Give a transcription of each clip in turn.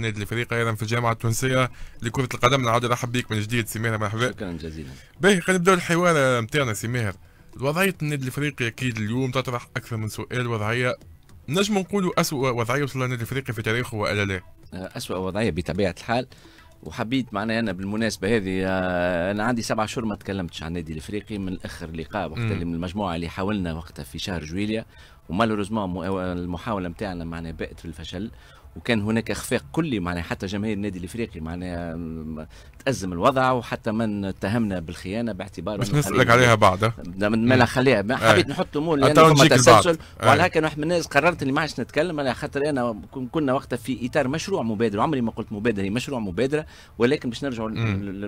النادي الافريقي أيضا في الجامعة التونسية لكرة القدم. نعود نرحب بك من جديد سي ماهر مرحبا شكرا جزيلا. باهي خلينا نبداو الحوار نتاعنا سي ماهر وضعيه النادي الافريقي أكيد اليوم تطرح أكثر من سؤال وضعية نجم نقولوا اسوء وضعية وصل النادي الافريقي في تاريخه والا لا؟ اسوء وضعية بطبيعة الحال. وحبيت معناها أنا بالمناسبة هذه آه، أنا عندي سبع شهور ما تكلمتش عن النادي الافريقي من آخر لقاء وقت اللي من المجموعة اللي حاولنا وقتها في شهر جويليا ومالوريزمون المحاولة نتاعنا معناها بائت في الفشل. وكان هناك إخفاق كلي معناها حتى جماهير النادي الإفريقي معناها تأزم الوضع وحتى من اتهمنا بالخيانة باعتبار بس نسألك عليها بعد. ما لا خليها حبيت نحط الأمور لأن فما تسلسل. وعلى هكا واحد من الناس قررت إني ما عادش نتكلم. على خاطر أنا كنا وقتها في إطار مشروع مبادرة. عمري ما قلت مبادرة هي مشروع مبادرة. ولكن باش نرجعوا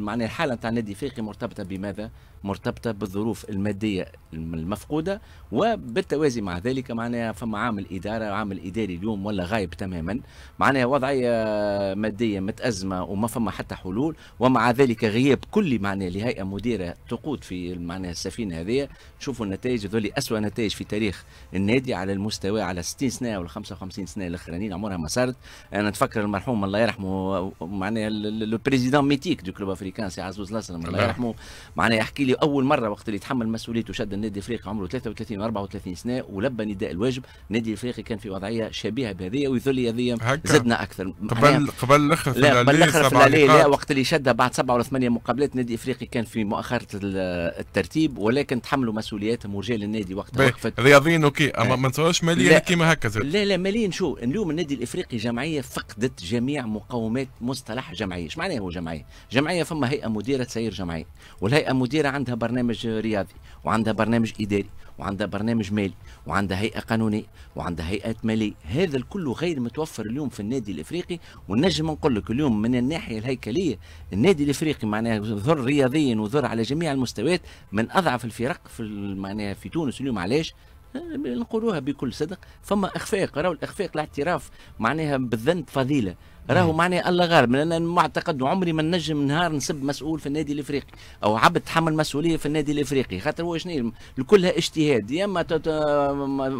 معناها الحالة نتاع النادي الافريقي مرتبطة بماذا؟ مرتبطة بالظروف المادية المفقودة وبالتوازي مع ذلك. معناها فما عامل إدارة عامل إداري اليوم ولا غايب تماما. معناها وضعية مادية متأزمة وما فما حتى حلول. ومع ذلك غياب كلي معناها لهيئة مديرة تقود في معناها السفينة هذه. شوفوا النتائج هذول اسوء نتائج في تاريخ النادي على المستوى على 60 سنة ولا 55 سنة الأخرانيين عمرها ما صارت. أنا نتفكر المرحوم الله يرحمه معناها le président mythique du Club Africain سي عزوز لصرم الله يرحمه. معناها يحكي لي أول مرة وقت اللي تحمل مسؤوليته شد النادي الأفريقي عمره 33 و 34 سنة ولبى نداء الواجب. النادي الأفريقي كان في وضعية شبيهة بهذه ويظل هذه زدنا أكثر. قبل قبل الأخر في لا قبل الأخر في لا وقت اللي بعد سبعة ولا ثمانية مقابلات النادي الافريقي كان في مؤخرة الترتيب ولكن تحملوا مسؤولياتهم ورجال النادي وقتها. وقفت. رياضيا أوكي أما ما نتصورش ماليا كيما هكا لا لا ماليا شو؟ اليوم النادي الإفريقي جمعية فقدت جميع مقومات مصطلح جمعية. إيش معناه هو جمعية؟ جمعية فما هيئة مديرة تسير جمعية والهيئة المديره عندها برنامج رياضي وعندها برنامج إداري وعندها برنامج مالي وعندها هيئة قانونية وعندها هيئه مالية. هذا الكل غير متوفر اليوم في النادي الإفريقي. ونجم نقول لك اليوم من الناحية الهيكلية النادي الإفريقي معناها ذر رياضيا وذر على جميع المستويات من أضعف الفرق في معناها في تونس اليوم. علاش؟ نقولوها بكل صدق. فما إخفاق راهو الإخفاق الاعتراف معناها بالذنب فضيلة. راهو معناها الله غالب أنا معتقد عمري ما نجم نهار نسب مسؤول في النادي الإفريقي أو عبد تحمل مسؤولية في النادي الإفريقي. خاطر هو شنو؟ كلها اجتهاد يا أما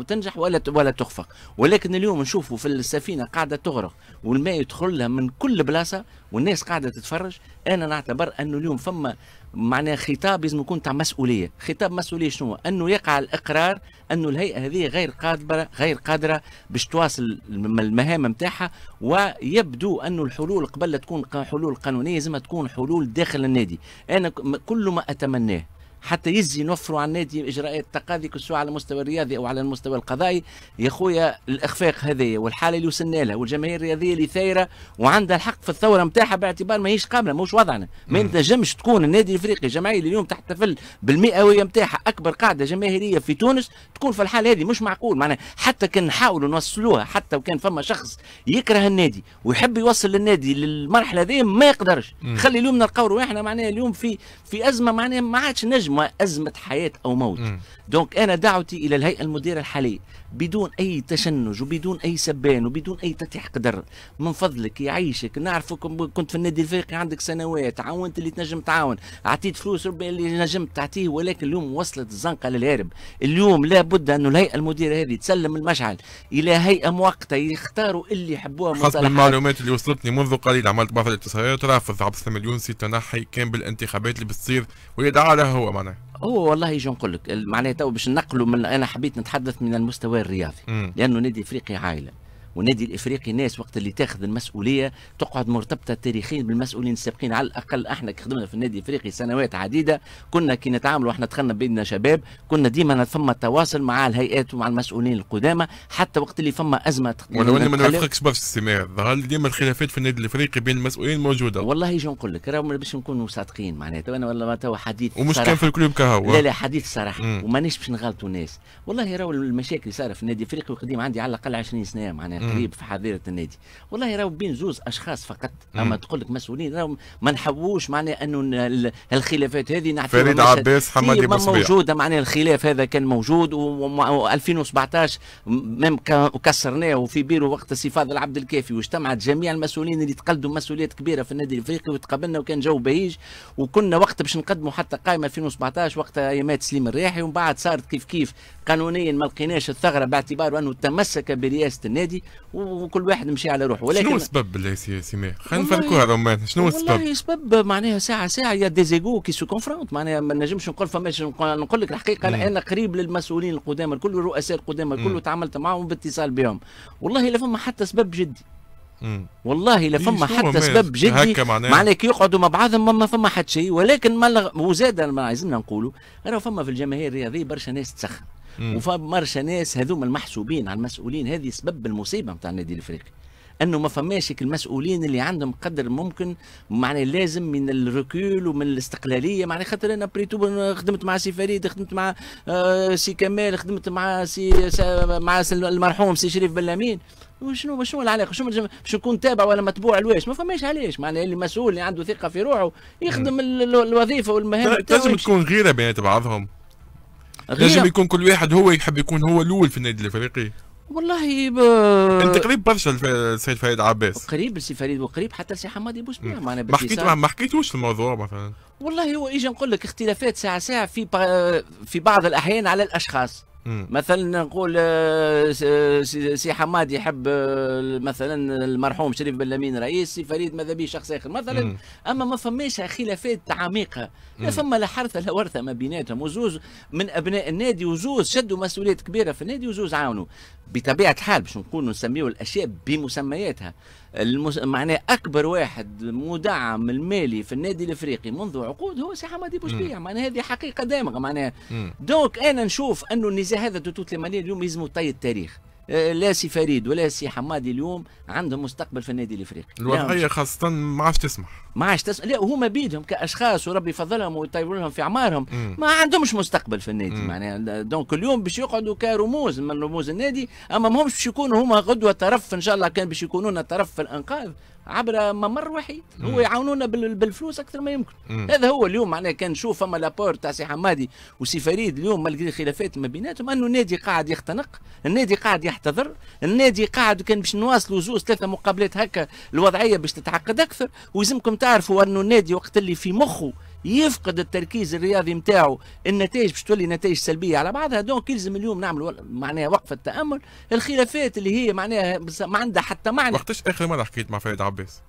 تنجح ولا ولا تخفق. ولكن اليوم نشوفوا في السفينة قاعدة تغرق والماء يدخل لها من كل بلاصة والناس قاعدة تتفرج. أنا نعتبر أنه اليوم فما معناها خطاب لازم يكون تاع مسؤولية، خطاب مسؤولية شنو؟ أنه يقع الإقرار أنه الهيئة هذه غير قادره غير قادرة باش تواصل المهام نتاعها ويبدو أنه الحلول قبل تكون حلول قانونية لازم تكون حلول داخل النادي، أنا كل ما أتمناه حتى يزي نوفروا على النادي إجراءات تقاضي سواء على المستوى الرياضي أو على المستوى القضائي. يا خويا الإخفاق هذه والحالة اللي وصلنا لها والجماهير الرياضية اللي ثايرة وعندها الحق في الثورة نتاعها باعتبار ما هيش قابلة مش وضعنا. ما ينجمش تكون النادي الإفريقي الجمعيه اللي اليوم تحتفل بالمئوية نتاعها أكبر قاعدة جماهيرية في تونس تكون في الحالة هذه مش معقول. معناها حتى كان نحاولوا نوصلوها حتى وكان فما شخص يكره النادي ويحب يوصل للنادي للمرحلة هذه ما يقدرش. خلي اليوم نلقاو إحنا معناها اليوم في في أزمة معناها ما عادش نجم. أزمة أزمة حياة أو موت. donc أنا دعوتي إلى الهيئة المديرة الحالية. بدون أي تشنج وبدون أي سبان وبدون أي تتيح قدر. من فضلك يعيشك. نعرفك كنت في النادي الافريقي عندك سنوات. عاونت اللي تنجم تعاون. أعطيت فلوس اللي نجمت تعطيه. ولكن اليوم وصلت الزنقة للهارب. اليوم لابد أنه الهيئة المديرة هذه تسلم المشعل إلى هيئة مؤقتة يختاروا اللي يحبوها حسب المعلومات اللي وصلتني منذ قليل عملت بعض الاتصالات رافض عبد السلام اليونسي تنحي كان بالانتخابات اللي بتصير ويدعى له هو معناه هو والله يجي نقول لك معناها تو باش نقلوا من أنا حبيت نتحدث من المستوى الرياضي لأنه نادي افريقيا عائلة. والنادي الإفريقي ناس وقت اللي تاخذ المسؤولية تقعد مرتبطة تاريخيا بالمسؤولين السابقين. على الأقل إحنا خدمنا في النادي الإفريقي سنوات عديدة كنا كي نتعاملوا إحنا دخلنا بيننا شباب كنا ديما ثم تواصل مع الهيئات ومع المسؤولين القدامى حتى وقت اللي فما أزمة ولو اني ما نوافقكش برشا السماء ظهر ديما الخلافات في النادي الإفريقي بين المسؤولين موجودة. والله يجي نقول لك؟ راهو باش نكونوا صادقين معناتها. أنا والله تو حديث ومش كان في ال club كهو. لا لا حديث صراحة. ومانيش باش نغلطوا الناس والله راهو المشاكل اللي صارت في النادي الإفريقي القديم عندي على الأقل 20 سنة معناها. قريب في حظيرة النادي. والله راهو بين زوز أشخاص فقط. أما تقول لك مسؤولين راهو ما نحبوش معناها أنه الخلافات هذه نعتبر فريد عباس حمادي موجودة معناها الخلاف هذا كان موجود و2017 مم كسرناه وفي بيرو وقت استفاض العبد الكافي واجتمعت جميع المسؤولين اللي تقلدوا مسؤوليات كبيرة في النادي الإفريقي وتقابلنا وكان جو بهيج وكنا وقت باش نقدموا حتى قائمة 2017 وقت ايامات سليم الرياحي ومن بعد صارت كيف كيف. قانونيا ما لقيناش الثغرة باعتبار أنه تمسك برئاسة النادي وكل واحد مشي على روحه. ولكن شنو السبب اللي سي خلينا نفرقوها رومان شنو السبب؟ والله سبب معناها ساعه ساعة. يا des égos qui se confrontent معناها ما نجمش نقول فماش نقول لك الحقيقة. أنا قريب للمسؤولين القدامى الكل الرؤساء القدامى الكل تعاملت معهم باتصال بهم. والله لا فما حتى سبب جدي. والله لا فما حتى سبب جدي. معناها. كي يقعدوا مع بعضهم ما فما حتى شيء. ولكن ما وزاد ما عايزين نقولوا راه فما في الجماهير الرياضية برشا ناس تسخن. وفما برشا ناس هذوما المحسوبين على المسؤولين. هذه سبب المصيبة نتاع النادي الافريقي أنه ما فماش المسؤولين اللي عندهم قدر ممكن معناها لازم من الركول ومن الاستقلالية. معناها خاطر أنا بريتو خدمت مع سي فريد خدمت مع آه سي كمال خدمت مع سي مع المرحوم سي شريف بلامين. وشنو شنو العلاقة؟ شنو باش نكون تابع ولا متبوع لواش؟ ما فماش علاش. معناها اللي مسؤول اللي عنده ثقة في روحه يخدم الوظيفة والمهام لازم تكون غيرة بين بعضهم. لازم يكون كل واحد هو يحب يكون هو الأول في النادي الافريقي والله ب... أنت قريب برشا السيد فريد عباس. قريب السي فريد وقريب حتى السي حمادي بوسبيع معنا ما حكيت ما حكيتوش في الموضوع مثلا. والله هو اجى نقول لك اختلافات ساعة ساعة في في بعض الأحيان على الأشخاص. مثلا نقول آه، سي حماد يحب آه، مثلا المرحوم شريف بلامين رئيس سي فريد ماذا به شخص آخر. مثلا مم. أما ما فماش خلافات عميقة لا فما لا حرث لا ورثة ما بيناتهم. وزوز من أبناء النادي وزوز شدوا مسؤوليات كبيرة في النادي وزوز عاونوا بطبيعة الحال باش نكونوا نسميوا الأشياء بمسمياتها. المس... معناه أكبر واحد مدعم المالي في النادي الإفريقي منذ عقود هو سي حمادي بوشبيع. معناها هذه حقيقة دامغة. معناها donc أنا نشوف أنه النزاع هذا توت اليوم يلزم يطي التاريخ. آه، لا سي فريد ولا سي حمادي اليوم عندهم مستقبل في النادي الإفريقي. الوضعية خاصة ما عادش تسمح. ما عادش تسمح لا هما بيدهم كأشخاص وربي يفضلهم ويطيروا لهم في أعمارهم. ما عندهمش مستقبل في النادي معناها. donc اليوم باش يقعدوا كرموز من رموز النادي أما ما همش باش يكونوا هما غدوة طرف إن شاء الله كان باش يكونون طرف في الإنقاذ عبر ممر وحيد هو يعاونونا بالفلوس أكثر ما يمكن. مم. هذا هو اليوم معناها كان نشوف فما l'apport تاع سي حمادي وسي فريد اليوم ملقي الخلافات ما بيناتهم أنه النادي قاعد يختنق النادي قاعد يحتضر النادي قاعد كان باش نواصلوا زوز ثلاثة مقابلات هكا الوضعية باش تتعقد أكثر ولازمكم تعرفوا أنه النادي وقت اللي في مخه يفقد التركيز الرياضي نتاعو النتائج باش تولي نتائج سلبية على بعضها donc يلزم اليوم نعملوا معناها وقفه تامل الخلافات اللي هي معناها ما عندها حتى معنى وقتاش آخر مرة حكيت مع فريد عباس؟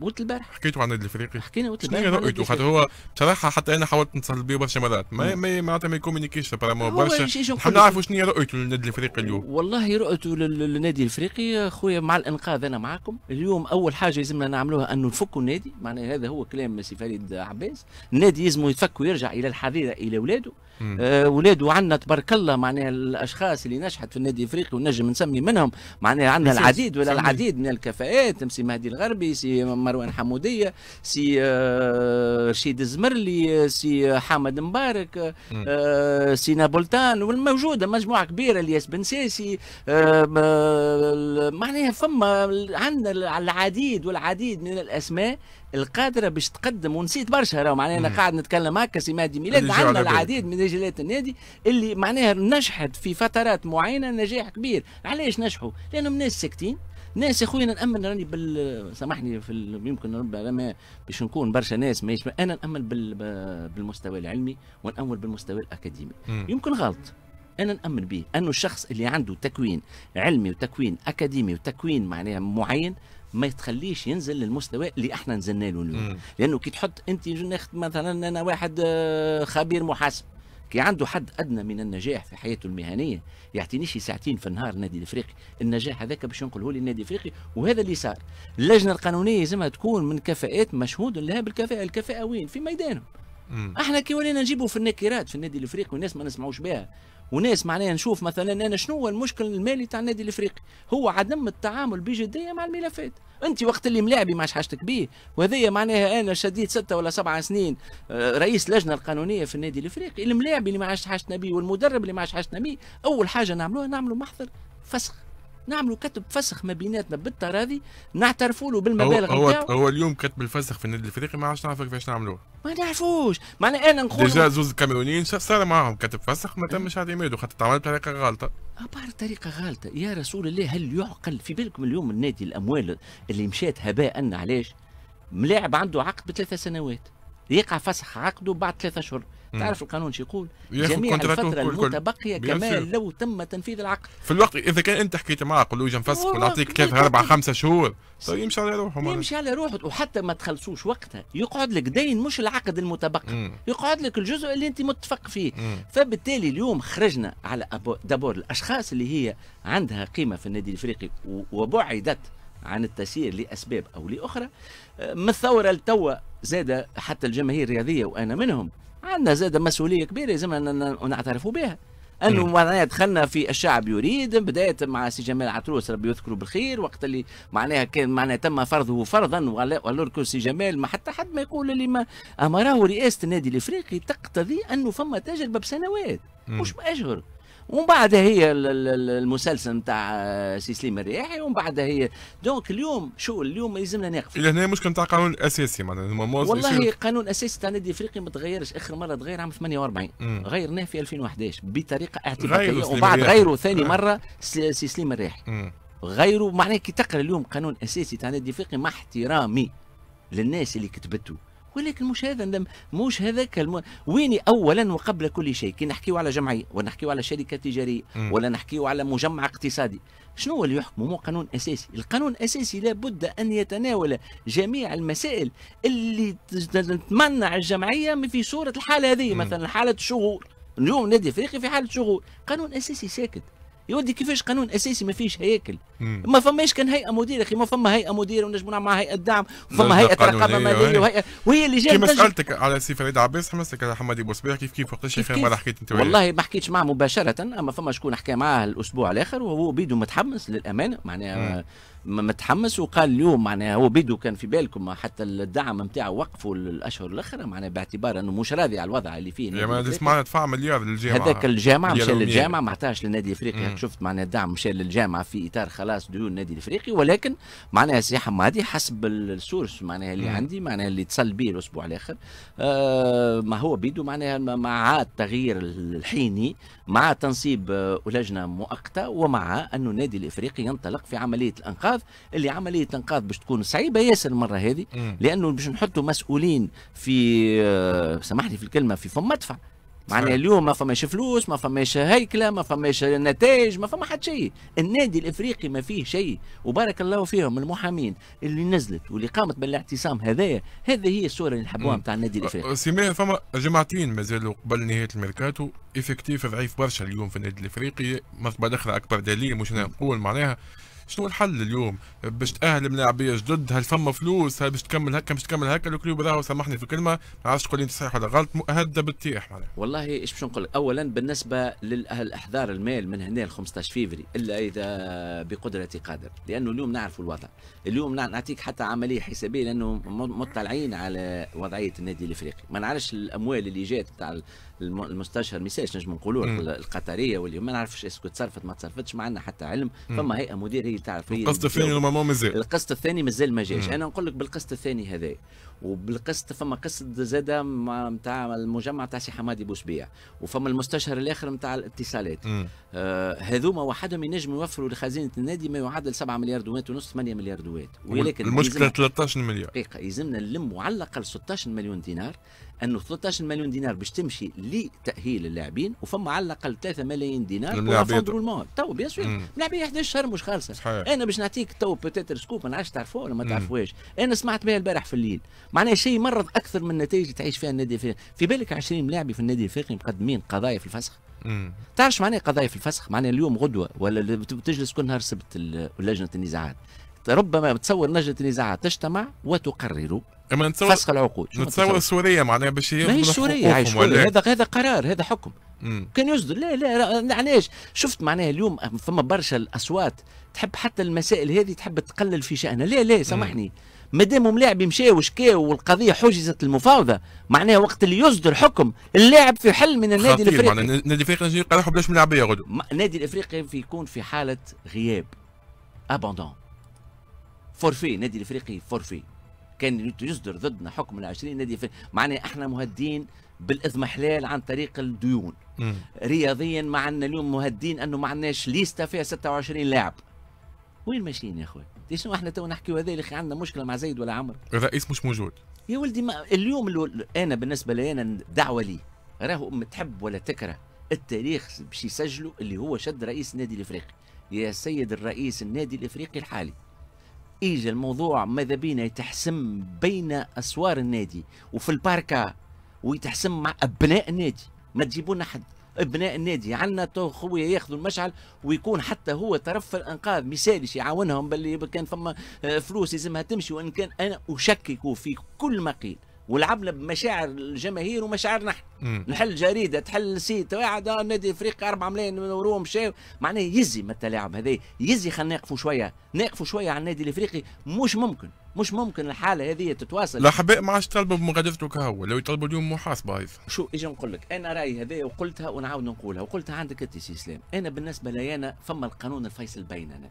قلت البارح. حكيتوا عن النادي الإفريقي؟ حكينا قلت البارح شنو رؤيته؟ خاطر هو بصراحه حتى أنا حاولت نتصل بيه برشا مرات. ما معناتها ما يكومينيكيش برشا. نحب نعرفوا شنو هي رؤيته للنادي الإفريقي اليوم. والله رؤيته للنادي الإفريقي. خويا مع الإنقاذ أنا معاكم اليوم أول حاجة لازمنا نعملوها انه نفكوا النادي. معناها هذا هو كلام سي فريد عباس. النادي لازم يتفك ويرجع إلى الحظيره إلى اولاده آه ولاده عندنا تبارك الله. معناها الأشخاص اللي نجحت في النادي الإفريقي ونجم نسمي منهم. معناها عندنا العديد ولا العديد من الكفاءات. سي مهدي الغربي سي مروان حمودية سي آه رشيد الزمرلي سي حامد مبارك آه سي نابولتان والموجودة مجموعة كبيرة الياس بن ساسي آه معناها فما عندنا العديد والعديد من الأسماء القادرة باش تقدم ونسيت برشا راهو. معناها أنا قاعد نتكلم هكا سي مهدي ميلاد عندنا العديد من رجالات النادي اللي معناها نجحت في فترات معينة نجاح كبير. علاش نجحوا؟ لأنهم ناس ساكتين. ناس يا خويا نامن راني بال سامحني في ال... يمكن ربما باش نكون برشا ناس ما يشبه أنا نامن بال... بالمستوى العلمي ونامن بالمستوى الأكاديمي. مم. يمكن غلط. أنا نامن به أنه الشخص اللي عنده تكوين علمي وتكوين أكاديمي وتكوين معناها معين ما يتخليش ينزل للمستوى اللي إحنا نزلنا له اليوم. لأنه كي تحط أنت ناخذ مثلا أنا واحد آه، خبير محاسب كي عنده حد أدنى من النجاح في حياته المهنية يعطينيش ساعتين في النهار النادي الإفريقي. النجاح هذاك باش ينقله لي النادي الإفريقي وهذا اللي صار. اللجنة القانونية لازمها تكون من كفاءات مشهود لها بالكفاءة. الكفاءة وين؟ في ميدانهم. إحنا كي ولينا نجيبوا في النكرات في النادي الافريقي والناس ما نسمعوش بها. وناس معناها نشوف مثلا أنا شنو هو المشكل المالي تاع النادي الافريقي؟ هو عدم التعامل بجدية مع الملفات. أنت وقت اللي ملاعبي ما حاجتك بيه. وهذيا معناها أنا شديد ستة ولا سبعة سنين آه، رئيس اللجنه القانونية في النادي الافريقي. الملاعبي اللي ما عادش حاجتنا بيه والمدرب اللي ما عادش حاجتنا بيه أول حاجة نعملوها نعملوا محضر فسخ. نعملوا كتب فسخ ما بيناتنا بالتراضي نعترفوا له بالمبالغ هو, هو, هو اليوم كتب الفسخ في النادي الافريقي ما عادش نعرف كيفاش نعملوه. ما نعرفوش. معناها أنا نقول ديجا زوز الكاميرونيين صار معاهم كتب فسخ ما تمش اعتماده خاطر تعمل بطريقة غلطة. أبار طريقة غلطة. يا رسول الله هل يعقل في بالكم اليوم النادي الأموال اللي مشات هباء؟ علاش؟ ملاعب عنده عقد بثلاثة سنوات. يقع فسخ عقده بعد ثلاثة اشهر تعرف القانون شو يقول جميع الفترة. المتبقية كما. لو تم تنفيذ العقد في الوقت إذا كان أنت حكيت معاه قول له أجي نفسخ ونعطيك ثلاثة أربع كل- خمسة شهور طيب يمشي على روحه. يمشي على روحه وحتى ما تخلصوش وقتها يقعد لك دين مش العقد المتبقي مم. يقعد لك الجزء اللي أنت متفق فيه مم. فبالتالي اليوم خرجنا على دابور الأشخاص اللي هي عندها قيمة في النادي الإفريقي و- وبعدت عن التسيير لأسباب أو لأخرى. آه، من الثورة لتوا زاد حتى الجماهير الرياضية وأنا منهم. عندنا زاد مسؤولية كبيرة لازم نعترف بها. انه مم. معناها دخلنا في الشعب يريد بدايه مع سي جمال عتروس ربي يذكره بالخير وقت اللي معناها كان معناها تم فرضه فرضا ولا سي جمال ما حتى حد ما يقول اللي ما اما راهو رئاسة النادي الإفريقي تقتضي أنه فما تجربة بسنوات. مش بأشهر. ومن بعد هي ال- ال- ال- المسلسل نتاع سي سليم الرياحي ومن بعد هي donc اليوم شو اليوم يلزمنا نقف إلى هنا مشكل نتاع قانون أساسي معناها والله قانون أساسي تاع النادي الافريقي ما تغيرش آخر مرة تغير عام 48 مم. غيرناه في 2011 بطريقة اعتباطية وبعد. غيره ثاني آه. مرة سي سليم الرياحي. غيره معناه كي تقرأ اليوم قانون أساسي تاع النادي الافريقي مع احترامي للناس اللي كتبته ولكن مش هذا مش هذاك الم... ويني اولا وقبل كل شيء؟ كي نحكيو على جمعيه ولا نحكيو على شركة تجارية. ولا نحكيو على مجمع اقتصادي. شنو هو اللي يحكمه مو قانون أساسي. القانون الأساسي لابد أن يتناول جميع المسائل اللي تمنع الجمعية في صورة الحالة هذه. مثلا حالة شغور اليوم النادي الافريقي في حالة شغور قانون أساسي ساكت. يودي كيفاش قانون أساسي ما فيش هياكل. ما فماش كان هيئة مديرة أخي ما فما هيئة مديرة ونجموا نعمل معها هيئة دعم وفما هيئة رقابة مالية وهي- وهيئه وهي اللي جاية كيما سألتك على سي فريد عباس حمستك على حمادي بوصبيح كيف كيف وقتاش اخر؟ مره حكيت أنت؟ والله ما حكيتش معاه مباشرة أما فما شكون حكى معاه الأسبوع الآخر وهو بيدو متحمس للأمانة معناها متحمس وقال اليوم معناها هو بيدو كان في بالكم حتى الدعم نتاعو وقفوا الاشهر الأخرى معناها باعتبار أنه مش راضي على الوضع اللي فيه الأفريقي. اسمعنا دفع مليار للجامعة هذاك الجامعة مشى. للجامعة ما عطاش للنادي الإفريقي. شفت معناها الدعم مشى للجامعة في إطار خلاص ديون النادي الإفريقي ولكن معناها سي حمادي حسب ال source معناها اللي مم. عندي معناها اللي اتصل به الأسبوع الآخر آه ما هو بيدو معناها مع التغيير الحيني مع تنصيب لجنه مؤقتة ومع انه النادي الإفريقي ينطلق في عملية الإنقاذ اللي عملية الانقاذ باش تكون صعيبة ياسر المرة هذه. لأنه باش نحطوا مسؤولين في آه، سامحني في الكلمة في فم مدفع معناها. اليوم ما فماش فلوس ما فماش هيكلة ما فماش نتائج ما فما حد شيء النادي الإفريقي ما فيه شيء وبارك الله فيهم المحامين اللي نزلت واللي قامت بالاعتصام هذايا هذه هي الصورة اللي نحبوها. نتاع النادي الإفريقي سي فما جماعتين مازالوا قبل نهاية الميركاتو effectif ضعيف برشا اليوم في النادي الإفريقي مرتبه أخرى أكبر دليل مش أنا نقول معناها شنو الحل اليوم؟ باش تأهل ملاعبيه جدد؟ هل فما فلوس؟ هل باش تكمل هكا؟ باش تكمل هكا؟ ال club راهو سامحني في الكلمة ما عرفتش تقول لي صحيح ولا غلط. مؤهد بالتيح معناها. والله إيش باش نقول؟ لك اولا بالنسبة لإحضار المال من هنا ل 15 فيفري إلا إذا بقدرتي قادر. لأنه اليوم نعرف الوضع. اليوم نع- نعطيك حتى عملية حسابية لأنه مطلعين على وضعية النادي الإفريقي. ما نعرفش الأموال اللي جات تاع المستشهر message نجم نقولوا. القطرية واللي ما نعرفش est-ce que تصرفت ما تصرفتش ما عندنا حتى علم. فما هيئة مدير هي تعرف هي القسط الثاني normalement مازال. القسط الثاني مازال ما جاش. أنا نقول لك بالقسط الثاني هذا وبالقسط فما قسط زاد نتاع المجمع تاع سي حمادي بوسبيع. وفما المستشهر الآخر نتاع الاتصالات. آه هذوما وحدهم ينجموا يوفروا لخزينة النادي ما يعادل 7 مليار دوات ونص 8 مليار دوات. ولكن المشكلة يلزمنا- 13 مليار. دقيقة يلزمنا نلموا على الأقل 16 مليون دينار. أنه 13 مليون دينار باش تمشي لتأهيل اللاعبين وفما على الأقل 3 ملايين دينار. فوندرو المال. تو bien sûr. مم. ملاعبية 11 شهر مش خالصة. صحيح. أنا باش نعطيك تو peut-être scoop ما نعرفش تعرفوه ولا ما. تعرفوهاش. أنا سمعت بها البارح في الليل. معناها شيء مرض أكثر من النتائج اللي تعيش فيها النادي الأفريقي. في بالك 20 ملاعبي في النادي الأفريقي مقدمين قضايا في الفسخ. تعرفش معناها قضايا في الفسخ؟ معناها اليوم غدوة ولا تجلس كل نهار سبت لجنه النزاعات. ربما تصور لجنه النزاعات تجتمع وتقرر. إما نتصور فسخ العقود. نتصور؟ السوريه معناها باش ما هي ياخذوا السوريه عايش هذا هذا قرار هذا حكم. مم. كان يصدر. لا لا لا، علاش؟ شفت معناها اليوم فما برشا الأصوات تحب حتى المسائل هذه تحب تقلل في شأنها. لا لا سامحني. ما دام ملاعب مشى وشكاو والقضية حجزت المفاوضة معناها وقت اللي يصدر حكم اللاعب في حل من النادي الإفريقي. النادي الإفريقي نجي يقرحوا بلاش ملاعبية غدو النادي الإفريقي في يكون في حالة غياب. abandon forfait النادي الافريقي forfait. كان يصدر ضدنا حكم العشرين نادي الافريقي معناها إحنا مهددين بالاضمحلال عن طريق الديون. رياضيا ما عندنا اليوم مهددين أنه ما عندناش ليستا فيها 26 لاعب. وين ماشيين يا أخوي؟ شنو إحنا تو نحكيو هذا يا أخي؟ عندنا مشكلة مع زيد ولا عمرو. الرئيس مش موجود. يا ولدي ما اليوم اللي أنا بالنسبة لي أنا دعوة لي. راهو تحب ولا تكره التاريخ باش يسجلوا اللي هو شد رئيس النادي الإفريقي. يا سيد الرئيس النادي الإفريقي الحالي. اجى الموضوع ماذا بينا يتحسم بين أسوار النادي وفي الباركا ويتحسم مع أبناء النادي. ما تجيبونا حد أبناء النادي عندنا خويا ياخذوا المشعل ويكون حتى هو طرف في الأنقاذ مثالي يعاونهم باللي كان فما آه، فلوس لازمها تمشي وإن كان أنا أشكك في كل ما قيل. ولعبنا بمشاعر الجماهير ومشاعرنا نحن. نحل جريدة تحل site واحد نادي افريقيا 4 ملايين يورو مشاو معناه يزي متى لاعب هذا يزي خلينا نقفوا شوية. نقفوا شوية على النادي الإفريقي. مش ممكن مش ممكن الحالة هذه تتواصل. الاحباء ما عادش طلبوا بمغادرته كهو لو يطلبوا اليوم محاسبه أيضا شو أجي نقول لك أنا رأيي هذا وقلتها ونعاود نقولها. وقلتها عندك أنت سي اسلام أنا بالنسبة لي أنا فما القانون الفيصل بيننا.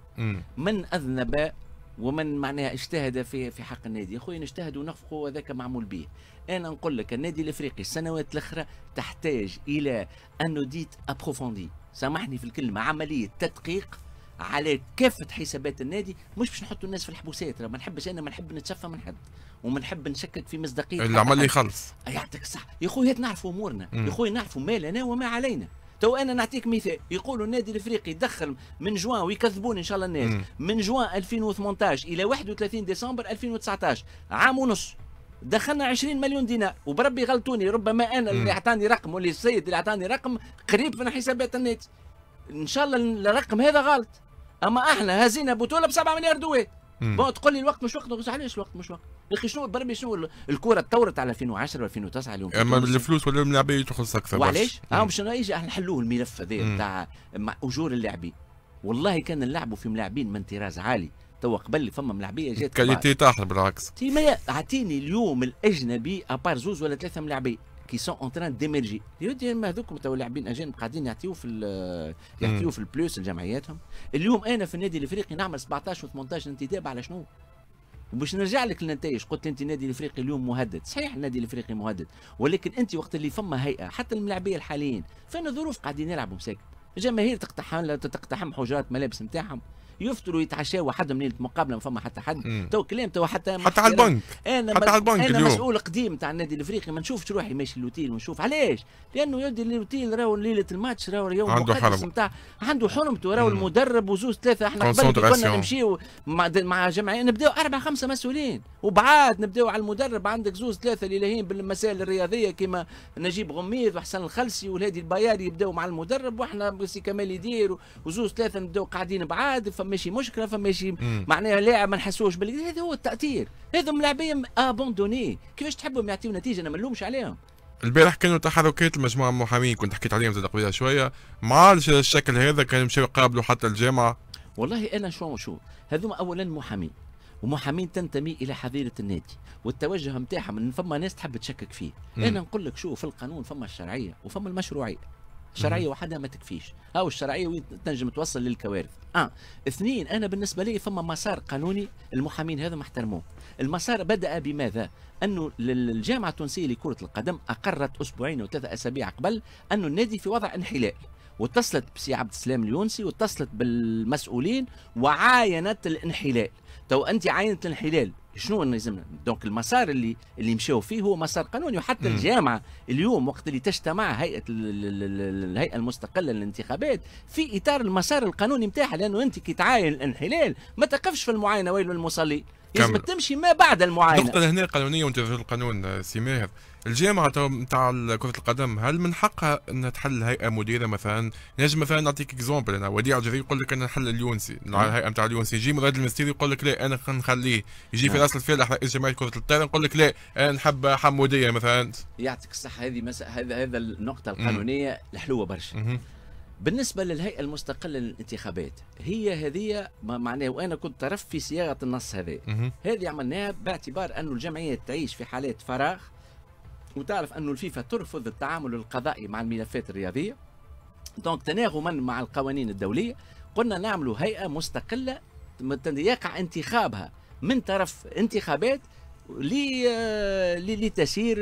من أذنب ومن معناها اجتهد في في حق النادي. يا خويا نجتهد ونخفق وذاك معمول به. أنا نقول لك النادي الإفريقي السنوات الأخرى تحتاج إلى انو ديت ابروفوندي سامحني في الكلمة عملية تدقيق على كافة حسابات النادي. مش باش نحطوا الناس في الحبوسات ما نحبش أنا ما نحب نتشفى من حد. وما نحب نشكك في مصداقية. العمل يخلص. يعطيك الصح يا خويا نعرفوا أمورنا. يا خويا نعرفوا ما لنا وما علينا. تو أنا نعطيك مثال. يقولوا النادي الإفريقي دخل من جوان ويكذبوني إن شاء الله الناس من جوان 2018 إلى 31 ديسمبر 2019 عام ونص. دخلنا 20 مليون دينار. وبربي غلطوني. ربما أنا اللي أعطاني رقم واللي السيد اللي أعطاني رقم قريب من حسابات النادي. إن شاء الله الرقم هذا غلط. أما أحنا هزينا بطولة ب 7 مليار دوات bon تقول لي الوقت مش وقت نقول علاش الوقت مش وقت يا أخي شنو؟ بربي شنو؟ الكره تطورت على 2010 و2009 اليوم. أما الفلوس ولا اللاعبين تخلص أكثر وعلاش؟ آه باش نجي نحلوه الملف هذا نتاع أجور اللاعبين. والله كان نلعبوا في ملاعبين من طراز عالي. توا قبل فما ملاعبيه جات qualité تاعها بالعكس. تي ما أعطيني اليوم الأجنبي à part زوز ولا ثلاثة ملاعبين. qui sont en train d'émerger ما هذوكم تو لاعبين اجانب قاعدين يعطيو في يعطيو في ال plus لجمعياتهم اليوم أنا في النادي الافريقي نعمل 17 و18 انتداب على شنو؟ وباش نرجع لك للنتائج قلت انت النادي الافريقي اليوم مهدد صحيح النادي الافريقي مهدد ولكن انت وقت اللي فما هيئه حتى الملاعبيه الحاليين فين ظروف قاعدين يلعبوا مساكن الجماهير تقتحم تقتحم حجرات ملابس نتاعهم يفطروا يتعشاوا وحدهم ليله مقابلة ما فما حتى حد. تو كلام تو حتى حتى على البنك. أنا حتى على البنك أنا اليوم. مسؤول قديم تاع النادي الإفريقي ما نشوفش روحي ماشي ل l'hôtel ونشوف علاش؟ لأنه يدي l'hôtel راهو ليلة الماتش راهو يوم عنده حرم. نتاع عنده حرمته راهو المدرب وزوز ثلاثة. إحنا قبل كنا نمشيو مع مع جمعية نبداو أربع خمسة مسؤولين. وبعاد نبداو على المدرب. عندك زوز ثلاثة اللي لاهين بالمسائل الرياضية كما نجيب غميد وحسن الخلسي والهادي البياري يبداو مع المدرب وإحنا سي كمال يدير. وزوز ثلاثة نبداو قاعدين بعاد فماشي مشكله فماشي معناها لاعب ما نحسوش باللي هذا هو التأثير. هذا لاعبين abandonnés كيفاش تحبهم يعطيو نتيجة؟ أنا ما نلومش عليهم. البارح كانوا تحركات المجموعة المحامين كنت حكيت عليهم زاد قبيلة شوية. مع الشكل هذا كانوا مشاو يقابلوا حتى الجامعة. والله أنا شو شو هذوما اولا محامين ومحامين تنتمي إلى حظيرة النادي والتوجه نتاعها من فما ناس تحب تشكك فيه. أنا نقول لك شو في القانون فما الشرعية وفما المشروعية. الشرعيه وحدها ما تكفيش. أو الشرعية وين تنجم توصل للكوارث. آه اثنين أنا بالنسبة لي فما مسار قانوني المحامين هذا محترموه المسار بدأ بماذا؟ أنه الجامعة التونسية لكرة القدم أقرت أسبوعين وثلاثة أسابيع قبل أنه النادي في وضع انحلال. واتصلت بسي عبد السلام اليونسي واتصلت بالمسؤولين وعاينت الانحلال. تو انت عاينت الانحلال. شنو لازمنا donc المسار اللي اللي مشاو فيه هو مسار قانوني وحتى. الجامعة اليوم وقت اللي تجتمع هيئة الهيئة المستقلة للانتخابات في إطار المسار القانوني نتاعها لأنه أنت كي تعاين الانحلال ما تقفش في المعاينة ويل للمصلي لازم تمشي ما بعد المعاينة. نقطه هنا قانونيه وانت في القانون سي ماهر. الجامعة نتاع كرة القدم هل من حقها انها تحل هيئه مديرة مثلا؟ نجم مثلا نعطيك exemple أنا وديع الجزائري يقول لك أنا نحل اليونسي الهيئة نتاع اليونسي. يجي مراد المستيري يقول لك لا أنا نخليه. يجي في راس الفلاح رئيس جمعيه كرة الطائره نقول لك لا أنا نحب حمودية مثلا. يعطيك الصحة هذه مس... هذا هذا النقطة القانونية الحلوة برشا. بالنسبة للهيئة المستقلة للانتخابات هي هذه معناها وأنا كنت طرف في صياغة النص هذا هذه عملناها باعتبار انه الجمعيات تعيش في حالات فراغ وتعرف انه الفيفا ترفض التعامل القضائي مع الملفات الرياضية. donc تناغما مع القوانين الدولية قلنا نعملوا هيئة مستقلة يقع انتخابها من طرف انتخابات لتسيير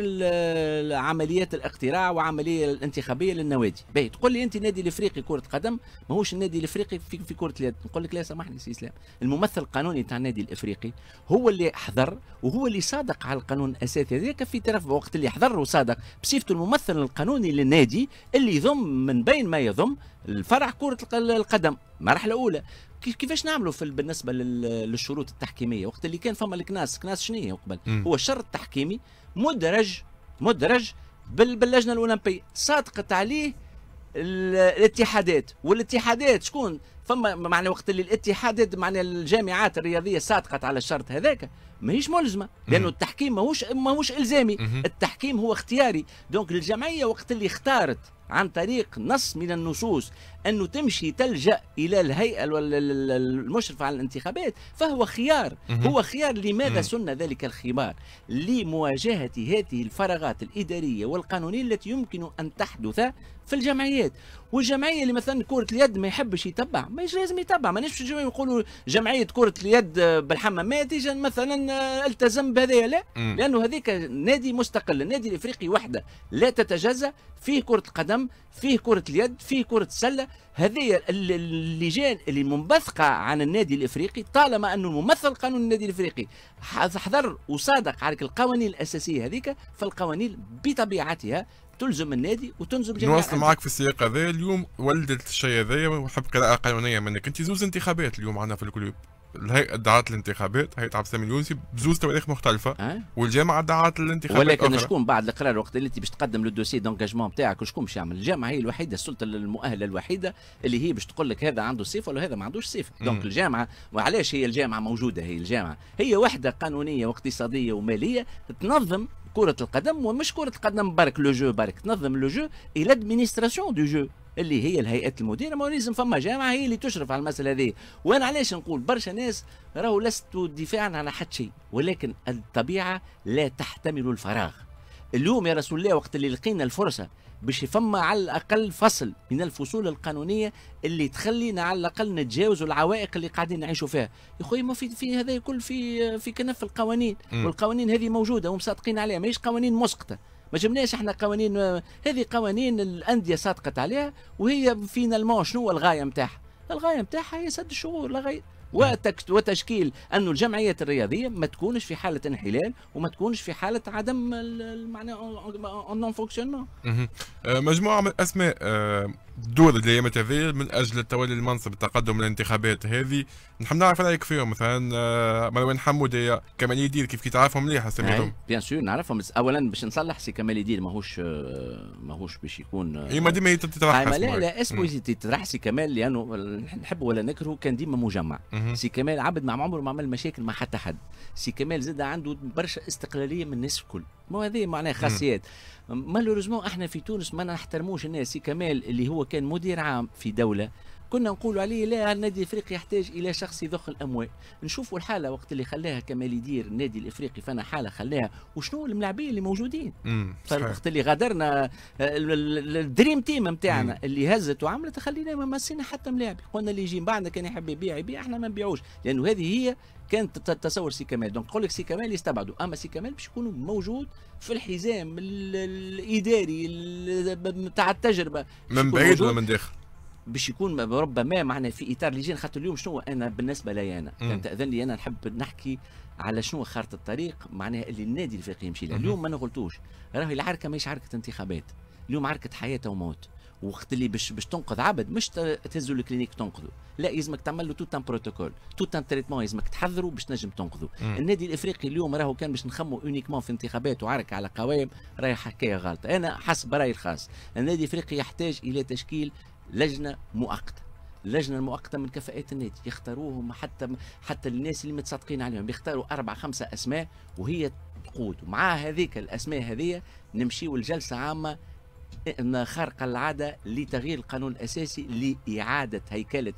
عمليات الاقتراع وعملية الانتخابية للنوادي. باهي تقول لي أنت النادي الإفريقي كرة قدم ماهوش النادي الإفريقي في, في كرة اليد. نقول لك لا سامحني سي إسلام. الممثل القانوني تاع النادي الإفريقي هو اللي حضر وهو اللي صادق على القانون الأساسي. هذاك في طرف وقت اللي حضر وصادق. بصفته الممثل القانوني للنادي اللي يضم من بين ما يضم الفرع كرة القدم. مرحله اولى كيفاش نعملوا في بالنسبة للشروط التحكيمية؟ وقت اللي كان فما الكناس كناس شنو هي قبل؟ هو الشرط التحكيمي مدرج مدرج باللجنة الأولمبية صادقت عليه الاتحادات. والاتحادات شكون؟ فما معنى وقت اللي الاتحادات معنى الجامعات الرياضية صادقت على الشرط هذاك ماهيش ملزمة لأنه التحكيم ماهوش ماهوش إلزامي. التحكيم هو اختياري. دونك الجمعية وقت اللي اختارت عن طريق نص من النصوص أنه تمشي تلجأ إلى الهيئة المشرفة على الانتخابات فهو خيار. هو خيار لماذا سن ذلك الخبار لمواجهة هذه الفراغات الإدارية والقانونية التي يمكن أن تحدث في الجمعيات. والجمعيه اللي مثلا كرة اليد ما يحبش يتبع مش لازم يتبع. ما نمشي يقولوا جمعية كرة اليد بالحمامات مثلا التزم بهذا لا. لأنه هذيك نادي مستقل النادي الافريقي وحده لا تتجزأ. فيه كرة القدم فيه كرة اليد فيه كرة السلة. هذه اللجان اللي منبثقه عن النادي الإفريقي طالما أنه الممثل قانون النادي الإفريقي حضر وصادق على القوانين الأساسية هذيك فالقوانين بطبيعتها تلزم النادي وتلزم جميع نواصل معك في السياق هذا. اليوم ولدت الشيء هذايا ونحب قراءة قانونية منك. أنت زوز انتخابات اليوم عندنا في ال club الهيئة دعات الانتخابات هيئة عبد السلام اليونسي بزوز تواريخ مختلفة. أه؟ والجامعة دعات الانتخابات ولكن أخرى. شكون بعد القرار وقت اللي انت باش تقدم لل dossier d'engagement نتاعك وشكون باش يعمل؟ الجامعة هي الوحيدة السلطة المؤهلة الوحيدة اللي هي باش تقول لك هذا عنده صفة ولا هذا ما عندوش صفة. donc الجامعة وعلاش هي الجامعة موجودة؟ هي الجامعة. هي وحدة قانونية واقتصادية ومالية تنظم كرة القدم ومش كرة القدم برك le jeu برك. تنظم le jeu إلى l'administration du jeu اللي هي الهيئات المديرة. ما لازم فما جامعة هي اللي تشرف على المسألة هذه. وأنا علاش نقول برشا ناس راهو لست دفاعا على حد شيء ولكن الطبيعة لا تحتمل الفراغ. اليوم يا رسول الله وقت اللي لقينا الفرصة باش يفما على الأقل فصل من الفصول القانونية اللي تخلينا على الأقل نتجاوزوا العوائق اللي قاعدين نعيشوا فيها. يا خويا ما في في هذا كل في في كنف القوانين. م. والقوانين هذه موجودة ومصادقين عليها ماهيش قوانين مسقطة. ما جبناش إحنا قوانين هذه قوانين الأندية صادقت عليها وهي فينا شنو الغاية نتاعها الغاية نتاعها هي سد الشغور لا غير. وتشكيل انه الجمعيات الرياضية ما تكونش في حالة انحلال وما تكونش في حالة عدم معناها non fonctionnement مجموعة من الأسماء آه، دور الايامات هذه من أجل التولي المنصب التقدم الانتخابات هذه نحب نعرف رأيك فيهم مثلا آه، مروان حموديه كمال يدير كيف كي تعرفهم مليح سميتهم bien sûr نعرفهم اولا باش نصلح سي كمال يدير ماهوش آه، ماهوش باش يكون اي ديما تتراح لا لا اسمه تتراح سي كمال لأنه نحب ولا نكره كان ديما مجمع. سي كمال عبد مع عمره ما عمل مشاكل مع حتى حد. سي كمال زاد عنده برشا استقلالية من الناس الكل. ما هذه معناها خاصيات. malheureusement إحنا في تونس ما نحترموش الناس. كمال اللي هو كان مدير عام في دولة كنا نقولوا عليه لا النادي الإفريقي يحتاج إلى شخص يضخ الأموال. نشوفوا الحالة وقت اللي خلاها كمال يدير النادي الإفريقي فأنا حالة خلاها. وشنو الملاعبين اللي موجودين؟ وقت اللي غادرنا ال dream team نتاعنا اللي هزت وعملت خلينا ما مسينا حتى ملاعب. قلنا اللي يجي بعدنا كان يحب يبيع يبيع إحنا ما نبيعوش. لأنه هذه هي كانت تصور سي كمال. donc نقول لك سي كمال يستبعدوا. أما سي كمال باش يكون موجود في الحزام الإداري نتاع التجربة. من بعيد ولا من داخل؟ باش يكون ربما معنا في إطار لجان خاطر اليوم شنو أنا بالنسبة لي أنا؟ كان تاذن لي أنا نحب نحكي على شنو خارطة الطريق معناها اللي النادي الافريقي يمشي لها اليوم ما نغلطوش. راهي العركة ماهيش عركة انتخابات. اليوم عركة حياة وموت. وقت اللي باش باش تنقذ عبد مش تهزو ال clinique تنقذه لا يلزمك تعمل له tout un protocole tout un traitement يلزمك تحضره باش تنجم تنقذه النادي الإفريقي اليوم راهو كان باش نخمو uniquement في انتخابات وعركة على قوائم راهي حكاية غلطه أنا حسب رأيي الخاص. النادي الإفريقي يحتاج إلى تشكيل لجنة مؤقتة. اللجنه المؤقتة من كفاءات النادي يختاروهم حتى حتى الناس اللي متصدقين عليهم. بيختاروا أربع خمسة أسماء وهي تقود. مع هذيك الأسماء هذه نمشيو لجلسة عامة خارقه العادة لتغيير القانون الأساسي لإعادة هيكلة